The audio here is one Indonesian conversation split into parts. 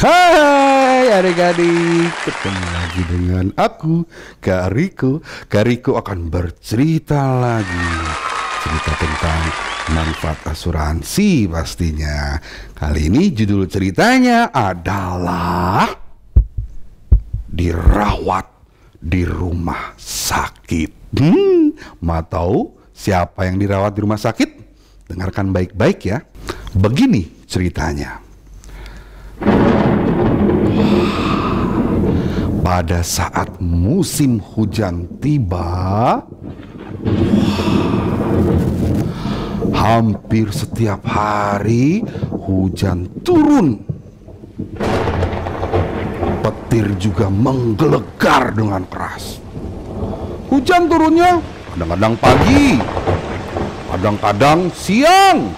Hai adik-adik, ketemu lagi dengan aku, Kak Riko. Kak Riko akan bercerita lagi. Cerita tentang manfaat asuransi pastinya. Kali ini judul ceritanya adalah Dirawat di rumah sakit. Hmm, mau tahu siapa yang dirawat di rumah sakit? Dengarkan baik-baik ya. Begini ceritanya. Pada saat musim hujan tiba, hampir setiap hari hujan turun. Petir juga menggelegar dengan keras. Hujan turunnya kadang-kadang pagi, kadang-kadang siang,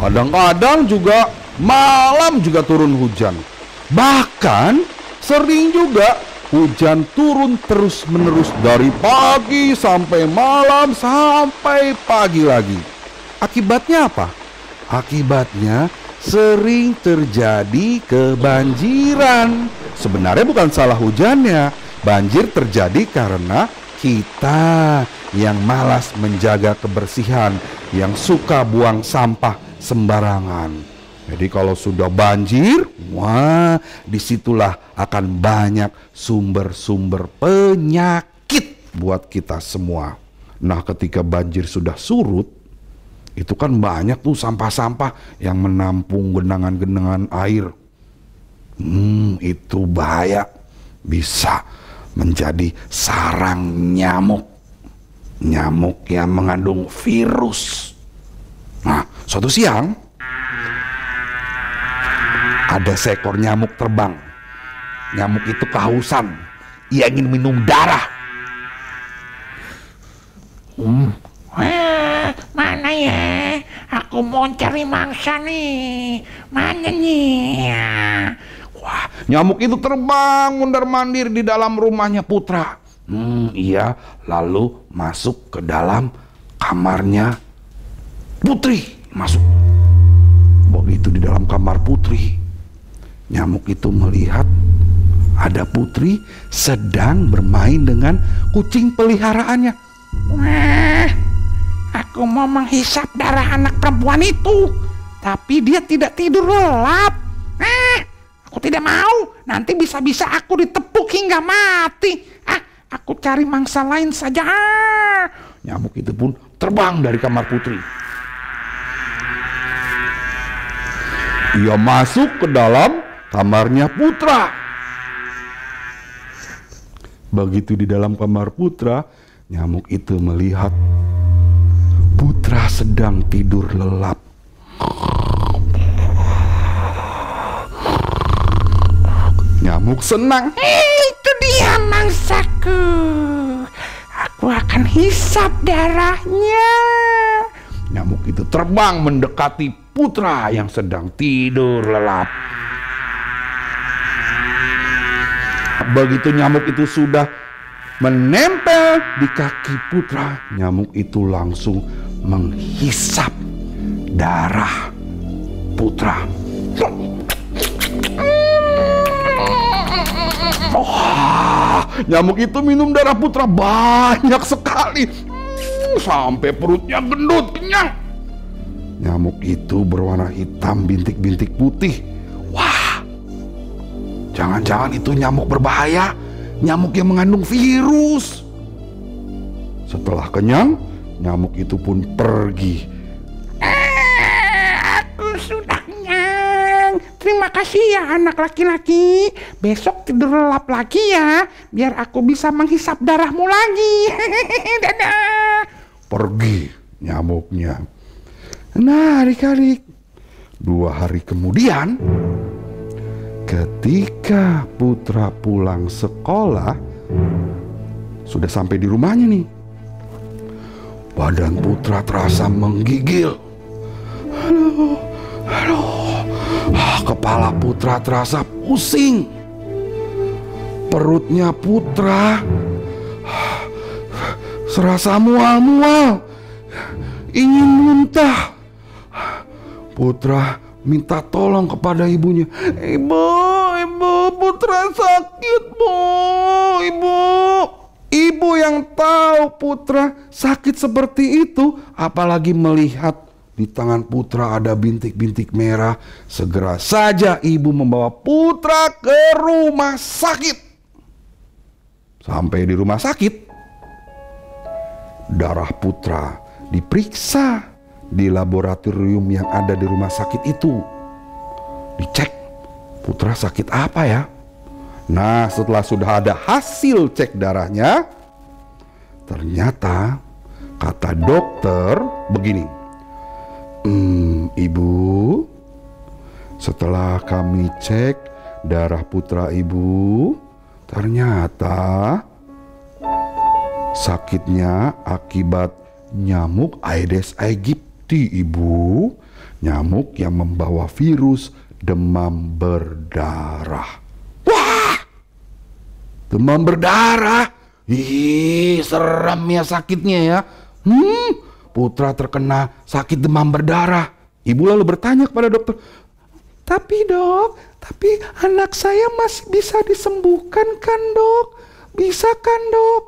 kadang-kadang juga malam juga turun hujan. Bahkan sering juga hujan turun terus-menerus dari pagi sampai malam sampai pagi lagi. Akibatnya apa? Akibatnya sering terjadi kebanjiran. Sebenarnya bukan salah hujannya. Banjir terjadi karena kita yang malas menjaga kebersihan, yang suka buang sampah sembarangan. Jadi kalau sudah banjir, wah di situlah akan banyak sumber-sumber penyakit buat kita semua. Nah ketika banjir sudah surut, itu kan banyak tuh sampah-sampah yang menampung genangan-genangan air. Hmm, itu bahaya. Bisa menjadi sarang nyamuk. Nyamuk yang mengandung virus. Nah, suatu siang, ada seekor nyamuk terbang. Nyamuk itu kehausan. Ia ingin minum darah. Hmm. Eh, mana ya? Aku mau cari mangsa nih. Mana nih? Wah, nyamuk itu terbang mundar-mandir di dalam rumahnya Putra. Hmm, iya, lalu masuk ke dalam kamarnya Putri. Masuk. Begitu di dalam kamar Putri, nyamuk itu melihat ada Putri sedang bermain dengan kucing peliharaannya. Wah, aku mau menghisap darah anak perempuan itu. Tapi dia tidak tidur lelap. Eh, aku tidak mau. Nanti bisa-bisa aku ditepuk hingga mati. Ah, aku cari mangsa lain saja. Ah. Nyamuk itu pun terbang dari kamar Putri. Ia masuk ke dalam kamarnya Putra. Begitu di dalam kamar Putra, nyamuk itu melihat Putra sedang tidur lelap. Nyamuk senang. Itu dia mangsaku. Aku akan hisap darahnya. Nyamuk itu terbang mendekati putra yang sedang tidur lelap. Begitu nyamuk itu sudah menempel di kaki putra, nyamuk itu langsung menghisap darah putra. Oh, nyamuk itu minum darah putra banyak sekali. Hmm, sampai perutnya gendut kenyang. Nyamuk itu berwarna hitam bintik-bintik putih. Jangan-jangan itu nyamuk berbahaya. Nyamuk yang mengandung virus. Setelah kenyang, nyamuk itu pun pergi. Eh, aku sudah kenyang. Terima kasih ya anak laki-laki. Besok tidur lelap lagi ya, biar aku bisa menghisap darahmu lagi. Dadah. Pergi nyamuknya. Nah, adik-adik, dua hari kemudian, ketika Putra pulang sekolah, sudah sampai di rumahnya nih. Badan Putra terasa menggigil. Aduh, aduh, ah, kepala Putra terasa pusing. Perutnya Putra ah, serasa mual-mual, ingin muntah. Putra minta tolong kepada ibunya. Ibu, ibu, putra sakit, bu, ibu. Ibu yang tahu putra sakit seperti itu, apalagi melihat di tangan putra ada bintik-bintik merah. Segera saja ibu membawa putra ke rumah sakit. Sampai di rumah sakit, darah putra diperiksa di laboratorium yang ada di rumah sakit itu. Dicek, putra sakit apa ya? Nah, setelah sudah ada hasil cek darahnya, ternyata kata dokter begini. Hmm, ibu, setelah kami cek darah putra ibu, ternyata sakitnya akibat nyamuk Aedes aegypti, ibu. Nyamuk yang membawa virus demam berdarah. Demam berdarah. Ih, serem ya sakitnya ya. Hmm, putra terkena sakit demam berdarah. Ibu lalu bertanya kepada dokter, tapi dok, tapi anak saya masih bisa disembuhkan kan dok? Bisa kan dok?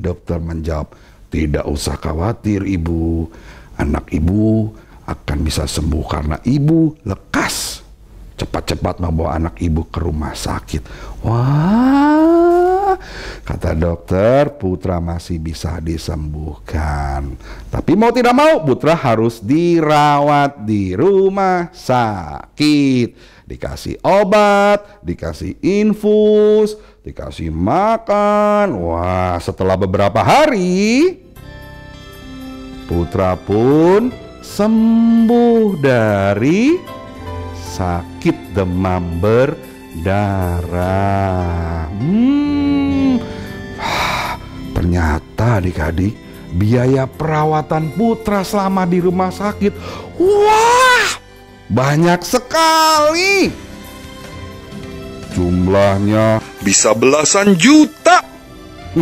Dokter menjawab, tidak usah khawatir ibu. Anak ibu akan bisa sembuh karena ibu lekas cepat-cepat membawa anak ibu ke rumah sakit. Wah, kata dokter, putra masih bisa disembuhkan. Tapi mau tidak mau, putra harus dirawat di rumah sakit. Dikasih obat, dikasih infus, dikasih makan. Wah, setelah beberapa hari, putra pun sembuh dari sakit demam berdarah. Hmm, ternyata adik-adik biaya perawatan putra selama di rumah sakit, wah banyak sekali. Jumlahnya bisa belasan juta.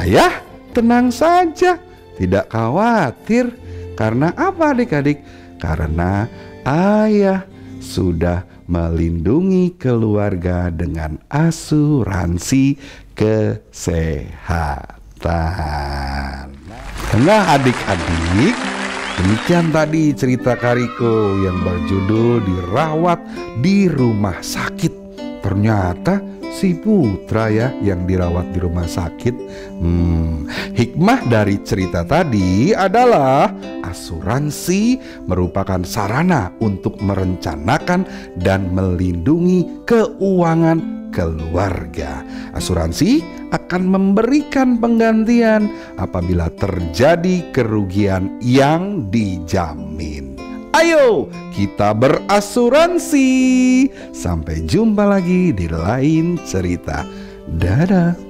Ayah, tenang saja, tidak khawatir. Karena apa adik-adik? Karena ayah sudah melindungi keluarga dengan asuransi kesehatan. Nah adik-adik, demikian tadi cerita Kariko yang berjudul dirawat di rumah sakit. Ternyata si putra ya yang dirawat di rumah sakit. Hmm, hikmah dari cerita tadi adalah asuransi merupakan sarana untuk merencanakan dan melindungi keuangan keluarga. Asuransi akan memberikan penggantian apabila terjadi kerugian yang dijamin. Ayo kita berasuransi. Sampai jumpa lagi di lain cerita. Dadah.